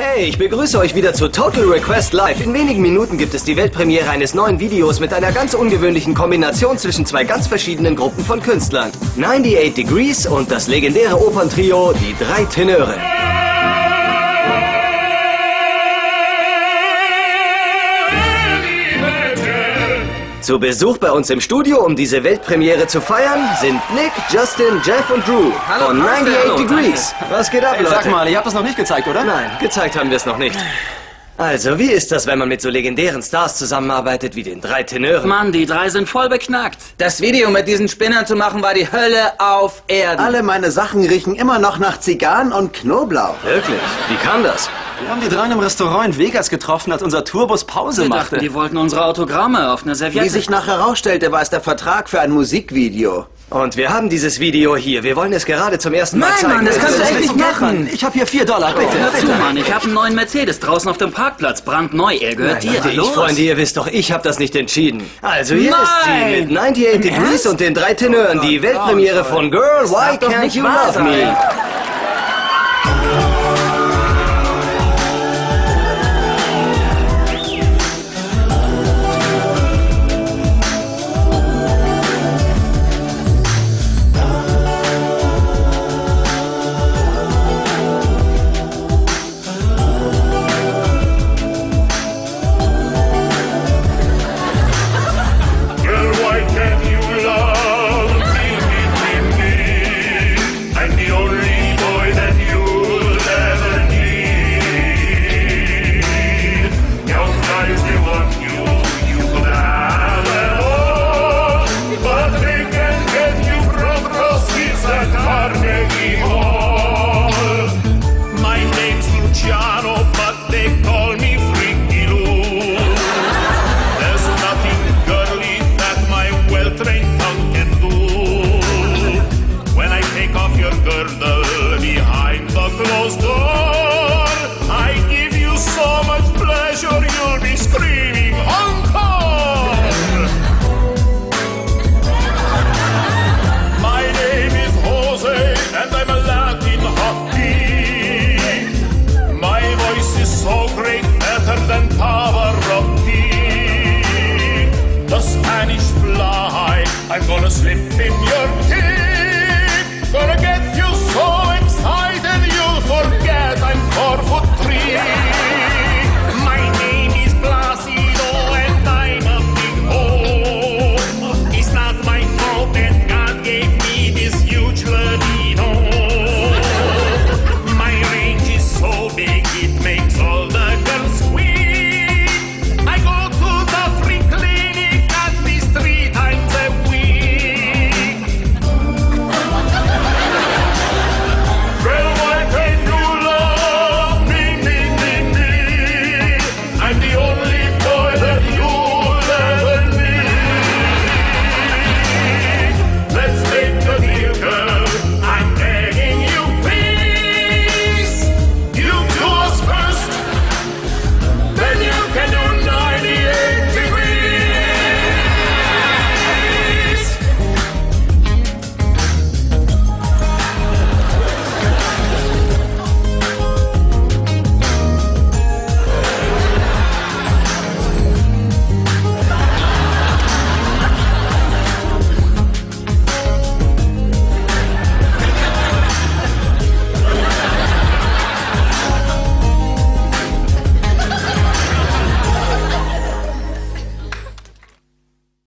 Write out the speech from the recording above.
Hey, ich begrüße euch wieder zu Total Request Live. In wenigen Minuten gibt es die Weltpremiere eines neuen Videos mit einer ganz ungewöhnlichen Kombination zwischen zwei ganz verschiedenen Gruppen von Künstlern. 98 Degrees und das legendäre Operntrio Die Drei Tenöre. Zu Besuch bei uns im Studio, um diese Weltpremiere zu feiern, sind Nick, Justin, Jeff und Drew Hallo, von Pastor, 98 hallo, Degrees. Was geht ab, Hey, Leute? sag mal, ihr habt das noch nicht gezeigt, oder? Nein, gezeigt haben wir es noch nicht. Also, wie ist das, wenn man mit so legendären Stars zusammenarbeitet wie den drei Tenören? Mann, die drei sind voll beknackt. Das Video mit diesen Spinnern zu machen war die Hölle auf Erden. Alle meine Sachen riechen immer noch nach Zigarren und Knoblauch. Wirklich? Wie kam das? Wir haben die drei im Restaurant in Vegas getroffen, als unser Tourbus Pause Wir machte. dachten, die wollten unsere Autogramme auf einer Wie Serviette. sich nachher herausstellte, war es der Vertrag für ein Musikvideo. Und wir haben dieses Video hier. Wir wollen es gerade zum ersten Mal Nein, zeigen. Mann, das kannst du echt nicht machen. Ich habe hier vier Dollar, bitte. Hör zu, Mann, ich habe einen neuen Mercedes draußen auf dem Parkplatz, brandneu. Er gehört dir. Leute, ich. Freunde, ihr wisst doch, ich habe das nicht entschieden. Also hier Nein! ist sie mit 98 Degrees und den drei Tenören, die Weltpremiere von Girl, Why Can't You Love. Me? slipping your tail.